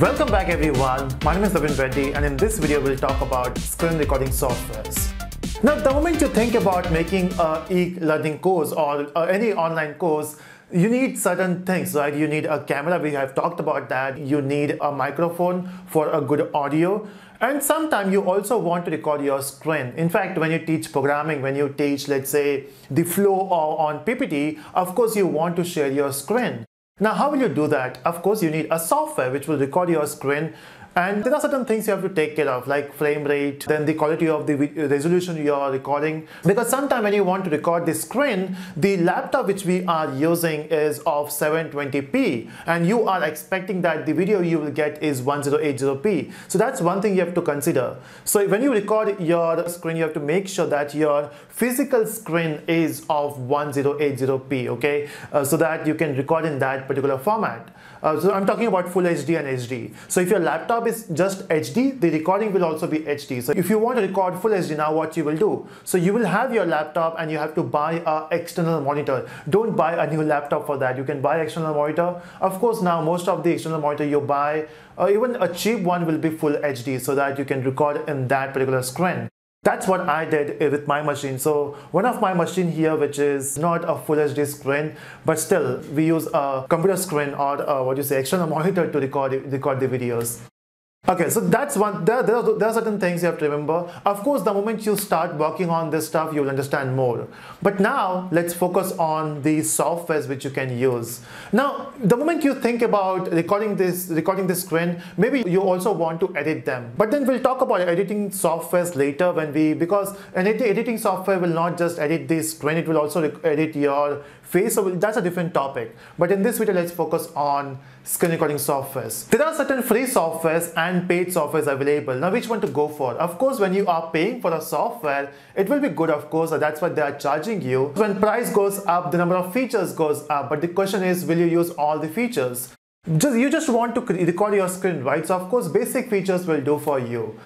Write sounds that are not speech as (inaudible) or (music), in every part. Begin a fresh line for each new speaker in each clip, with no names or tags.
Welcome back everyone. My name is Navin Reddy and in this video we'll talk about screen recording softwares. Now the moment you think about making a e-learning course or uh, any online course, you need certain things, right? You need a camera, we have talked about that. You need a microphone for a good audio. And sometimes you also want to record your screen. In fact, when you teach programming, when you teach, let's say, the flow on PPT, of course you want to share your screen. Now, how will you do that? Of course, you need a software which will record your screen and there are certain things you have to take care of like frame rate, then the quality of the resolution you are recording. Because sometimes when you want to record the screen, the laptop which we are using is of 720p and you are expecting that the video you will get is 1080p. So that's one thing you have to consider. So when you record your screen, you have to make sure that your physical screen is of 1080p, okay? Uh, so that you can record in that particular format. Uh, so I'm talking about full HD and HD. So if your laptop is just HD, the recording will also be HD. So if you want to record full HD now, what you will do? So you will have your laptop and you have to buy a external monitor. Don't buy a new laptop for that. You can buy external monitor. Of course, now most of the external monitor you buy, uh, even a cheap one will be full HD so that you can record in that particular screen. That's what I did with my machine. So one of my machine here, which is not a full HD screen, but still we use a computer screen or uh, what you say, external (laughs) monitor to record, record the videos. Okay, so that's one, there, there, are, there are certain things you have to remember. Of course, the moment you start working on this stuff, you'll understand more. But now, let's focus on the softwares which you can use. Now, the moment you think about recording this, recording this screen, maybe you also want to edit them. But then we'll talk about editing softwares later when we, because an editing software will not just edit the screen, it will also edit your face, so that's a different topic. But in this video, let's focus on screen recording softwares. There are certain free softwares and paid softwares available. Now, which one to go for? Of course, when you are paying for a software, it will be good, of course, that's what they are charging you. When price goes up, the number of features goes up. But the question is, will you use all the features? Just, you just want to record your screen, right? So of course, basic features will do for you.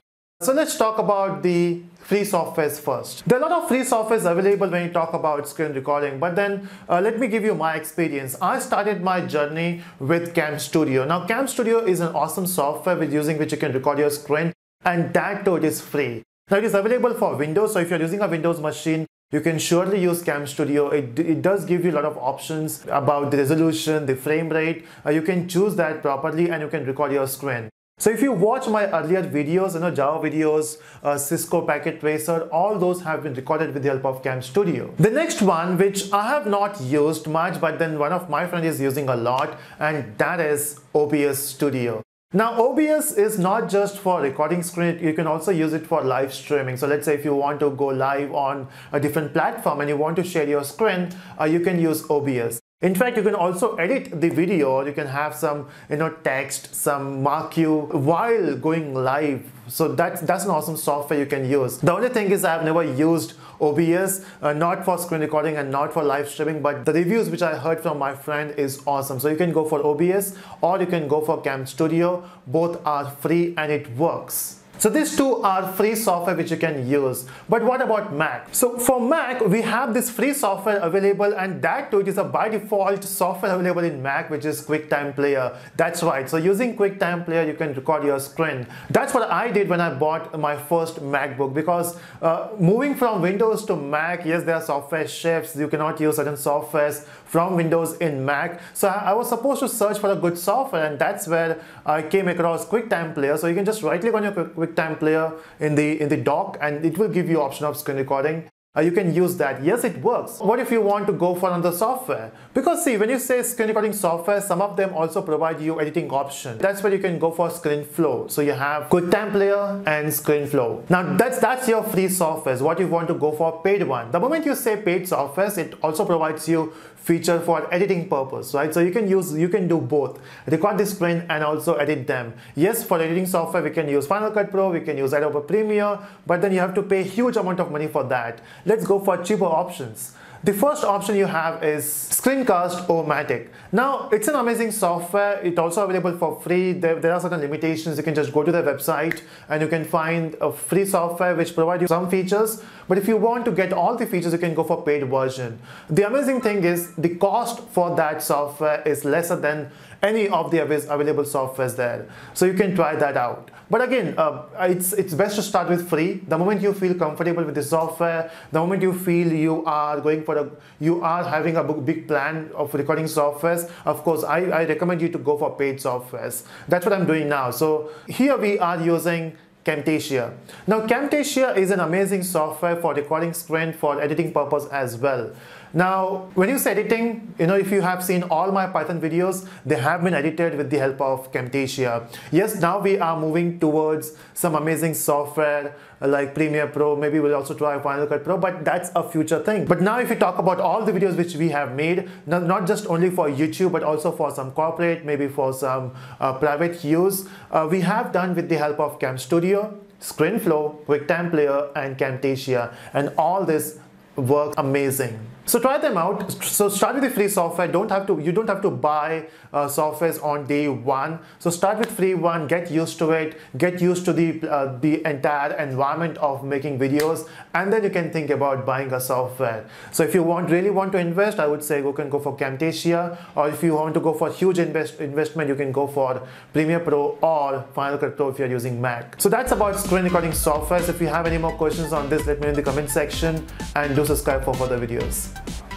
So let's talk about the free softwares first. There are a lot of free softwares available when you talk about screen recording, but then uh, let me give you my experience. I started my journey with CamStudio. Now CamStudio is an awesome software with using which you can record your screen and that too it is free. Now it is available for Windows, so if you're using a Windows machine, you can surely use CamStudio. It, it does give you a lot of options about the resolution, the frame rate. Uh, you can choose that properly and you can record your screen. So if you watch my earlier videos, you know, Java videos, uh, Cisco Packet Tracer, all those have been recorded with the help of CamStudio. The next one, which I have not used much, but then one of my friends is using a lot, and that is OBS Studio. Now OBS is not just for recording screen, you can also use it for live streaming. So let's say if you want to go live on a different platform and you want to share your screen, uh, you can use OBS. In fact, you can also edit the video. You can have some, you know, text, some mark you while going live. So that's that's an awesome software you can use. The only thing is I've never used OBS, uh, not for screen recording and not for live streaming, but the reviews which I heard from my friend is awesome. So you can go for OBS or you can go for CamStudio. Both are free and it works. So these two are free software which you can use. But what about Mac? So for Mac, we have this free software available and that too it is a by default software available in Mac which is QuickTime Player. That's right. So using QuickTime Player, you can record your screen. That's what I did when I bought my first MacBook because uh, moving from Windows to Mac, yes, there are software shifts. You cannot use certain softwares from Windows in Mac. So I was supposed to search for a good software and that's where I came across QuickTime Player. So you can just right click on your QuickTime Player in the, in the dock and it will give you option of screen recording uh, you can use that. Yes, it works. What if you want to go for another software? Because see, when you say screen recording software, some of them also provide you editing option. That's where you can go for ScreenFlow. So you have QuickTime Player and ScreenFlow. Now that's that's your free software. What you want to go for paid one. The moment you say paid software, it also provides you feature for editing purpose, right? So you can use, you can do both, record the screen and also edit them. Yes, for editing software, we can use Final Cut Pro, we can use Adobe Premiere, but then you have to pay huge amount of money for that. Let's go for cheaper options. The first option you have is Screencast-O-Matic. Now, it's an amazing software. It's also available for free. There, there, are certain limitations. You can just go to their website and you can find a free software which provides you some features. But if you want to get all the features, you can go for paid version. The amazing thing is the cost for that software is lesser than any of the available softwares there. So you can try that out. But again, uh, it's, it's best to start with free. The moment you feel comfortable with the software, the moment you feel you are going for a, you are having a big plan of recording softwares, of course, I, I recommend you to go for paid softwares. That's what I'm doing now. So here we are using Camtasia. Now Camtasia is an amazing software for recording screen for editing purpose as well. Now, when you say editing, you know, if you have seen all my Python videos, they have been edited with the help of Camtasia. Yes, now we are moving towards some amazing software like Premiere Pro, maybe we'll also try Final Cut Pro, but that's a future thing. But now if you talk about all the videos which we have made, not just only for YouTube, but also for some corporate, maybe for some uh, private use, uh, we have done with the help of CamStudio, ScreenFlow, QuickTime Player, and Camtasia, and all this work amazing. So try them out. So start with the free software. Don't have to. You don't have to buy uh, softwares on day one. So start with free one. Get used to it. Get used to the uh, the entire environment of making videos, and then you can think about buying a software. So if you want really want to invest, I would say you can go for Camtasia, or if you want to go for huge invest investment, you can go for Premiere Pro or Final Cut Pro if you're using Mac. So that's about screen recording software. So if you have any more questions on this, let me know in the comment section and do subscribe for further videos.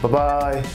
Bye bye.